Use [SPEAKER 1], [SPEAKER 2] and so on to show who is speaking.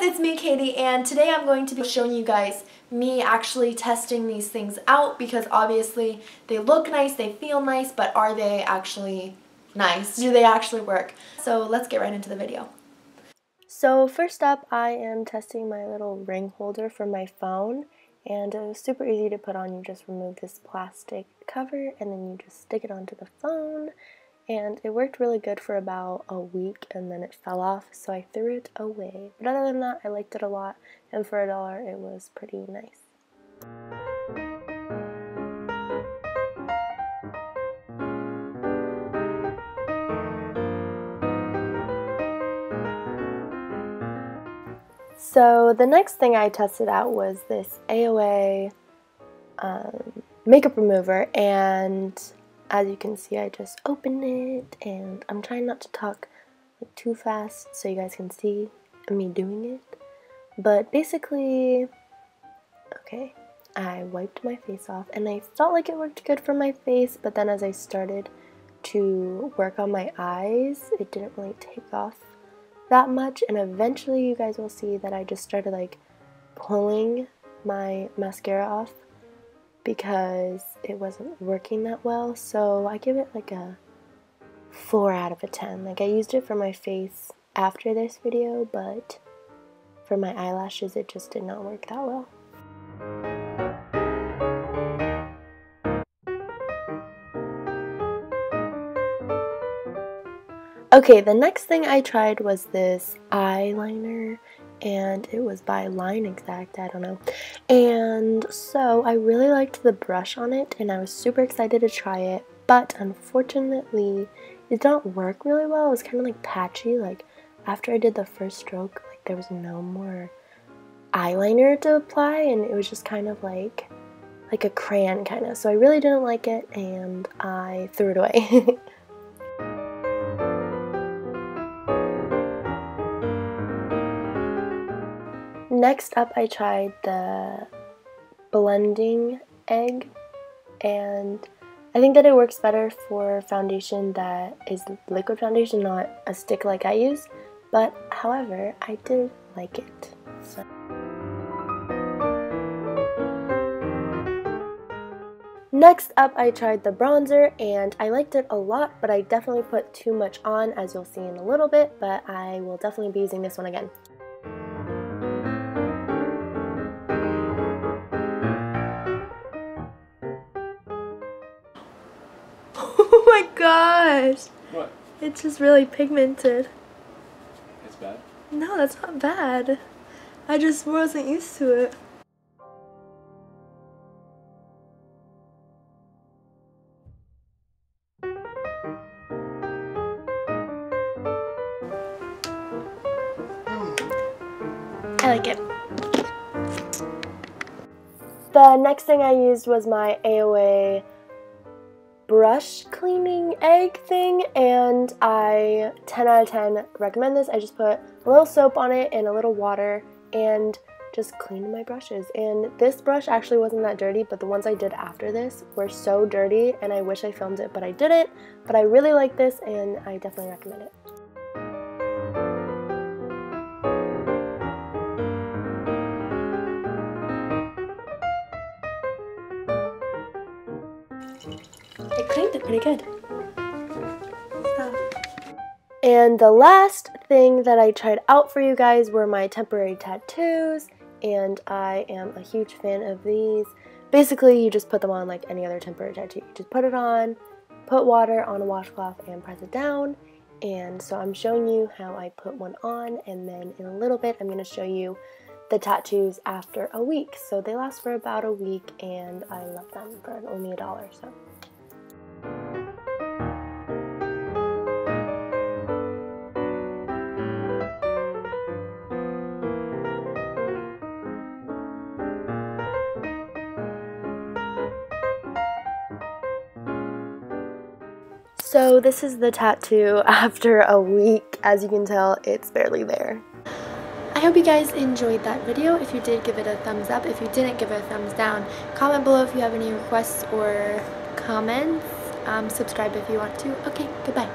[SPEAKER 1] guys, it's me Katie and today I'm going to be showing you guys me actually testing these things out because obviously they look nice, they feel nice, but are they actually nice? Do they actually work? So let's get right into the video.
[SPEAKER 2] So first up I am testing my little ring holder for my phone and it was super easy to put on. You just remove this plastic cover and then you just stick it onto the phone and it worked really good for about a week and then it fell off so I threw it away. But other than that I liked it a lot and for a dollar it was pretty nice. So the next thing I tested out was this AOA um, makeup remover and as you can see, I just opened it and I'm trying not to talk like, too fast so you guys can see me doing it. But basically, okay, I wiped my face off and I felt like it worked good for my face, but then as I started to work on my eyes, it didn't really take off that much and eventually you guys will see that I just started like pulling my mascara off because it wasn't working that well. So I give it like a 4 out of a 10. Like I used it for my face after this video, but for my eyelashes it just did not work that well. Okay, the next thing I tried was this eyeliner and it was by Line Exact, I don't know. And so I really liked the brush on it and I was super excited to try it, but unfortunately it didn't work really well. It was kind of like patchy, like after I did the first stroke, like there was no more eyeliner to apply and it was just kind of like like a crayon kind of. So I really didn't like it and I threw it away. Next up I tried the blending egg and I think that it works better for foundation that is liquid foundation, not a stick like I use. But however, I did like it. So. Next up, I tried the bronzer and I liked it a lot, but I definitely put too much on as you'll see in a little bit, but I will definitely be using this one again.
[SPEAKER 1] My gosh.
[SPEAKER 3] What?
[SPEAKER 1] It's just really pigmented.
[SPEAKER 3] It's bad?
[SPEAKER 1] No, that's not bad. I just wasn't used to it. I like it.
[SPEAKER 2] The next thing I used was my AOA brush cleaning egg thing and I 10 out of 10 recommend this. I just put a little soap on it and a little water and just cleaned my brushes and this brush actually wasn't that dirty but the ones I did after this were so dirty and I wish I filmed it but I didn't but I really like this and I definitely recommend it.
[SPEAKER 1] Cleaned it pretty good.
[SPEAKER 2] And the last thing that I tried out for you guys were my temporary tattoos, and I am a huge fan of these. Basically, you just put them on like any other temporary tattoo. You just put it on, put water on a washcloth, and press it down. And so I'm showing you how I put one on, and then in a little bit, I'm going to show you the tattoos after a week. So they last for about a week, and I love them for only a dollar. So. So this is the tattoo after a week. As you can tell, it's barely there.
[SPEAKER 1] I hope you guys enjoyed that video. If you did, give it a thumbs up. If you didn't, give it a thumbs down. Comment below if you have any requests or comments. Um, subscribe if you want to. Okay, goodbye.